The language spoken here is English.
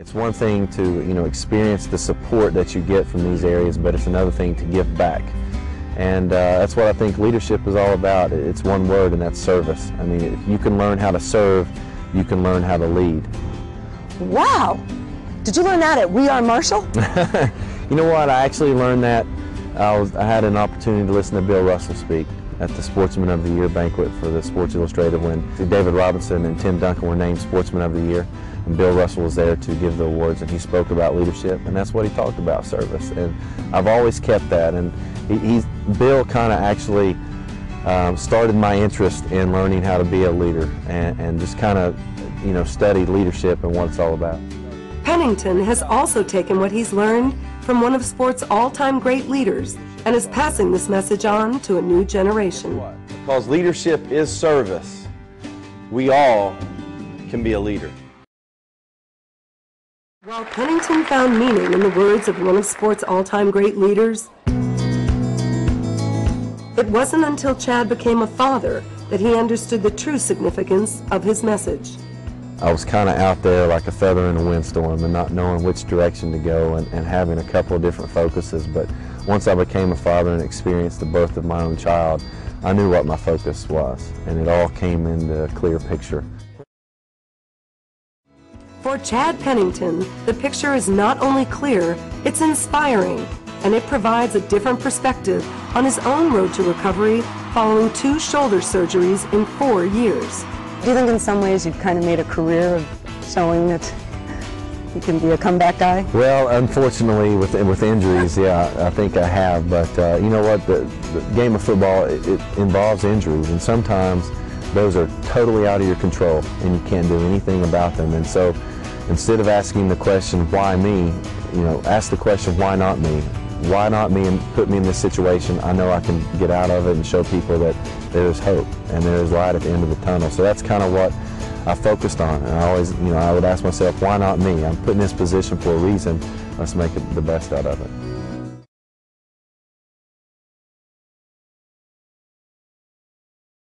It's one thing to, you know, experience the support that you get from these areas, but it's another thing to give back. And uh, that's what I think leadership is all about. It's one word, and that's service. I mean, if you can learn how to serve, you can learn how to lead. Wow! Did you learn that at We Are Marshall? you know what? I actually learned that. I, was, I had an opportunity to listen to Bill Russell speak at the Sportsman of the Year banquet for the Sports Illustrated when David Robinson and Tim Duncan were named Sportsman of the Year. And Bill Russell was there to give the awards, and he spoke about leadership, and that's what he talked about, service. And I've always kept that. And he, he's Bill kind of actually um, started my interest in learning how to be a leader, and, and just kind of, you know, studied leadership and what it's all about. Pennington has also taken what he's learned from one of sports' all-time great leaders and is passing this message on to a new generation. Because leadership is service, we all can be a leader. While Pennington found meaning in the words of one of sports' all-time great leaders, it wasn't until Chad became a father that he understood the true significance of his message. I was kind of out there like a feather in a windstorm and not knowing which direction to go and, and having a couple of different focuses. But once I became a father and experienced the birth of my own child, I knew what my focus was, and it all came into a clear picture. For Chad Pennington, the picture is not only clear, it's inspiring, and it provides a different perspective on his own road to recovery following two shoulder surgeries in four years. Do you think in some ways you've kind of made a career of showing that you can be a comeback guy? Well, unfortunately, with with injuries, yeah, I think I have. But uh, you know what? The, the, game of football it, it involves injuries, and sometimes those are totally out of your control, and you can't do anything about them. And so, instead of asking the question, "Why me?" you know, ask the question, "Why not me?" Why not me and put me in this situation? I know I can get out of it and show people that there's hope and there's light at the end of the tunnel. So that's kind of what I focused on. And I always, you know, I would ask myself, why not me? I'm put in this position for a reason. Let's make it the best out of it.